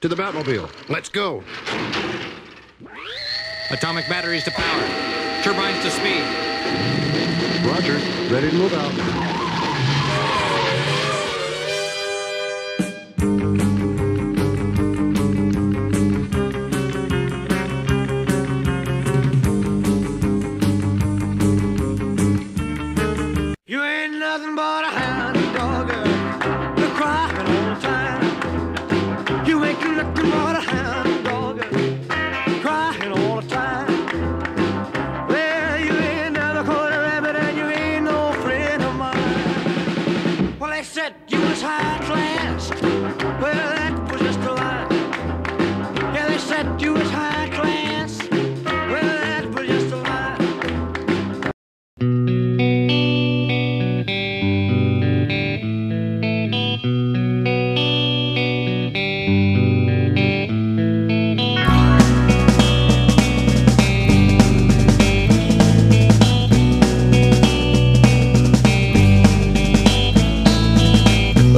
To the Batmobile. Let's go. Atomic batteries to power. Turbines to speed. Roger. Ready to move out. You ain't never got a rabbit and you ain't no friend of mine. Well they said you was high class.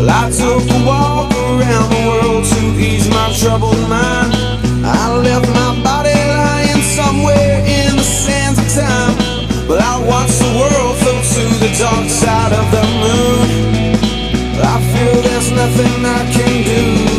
Well, I took a walk around the world to ease my troubled mind. I left my body lying somewhere in the sands of time. Well, I watched the world flow to the dark side of the moon. I feel there's nothing I can do.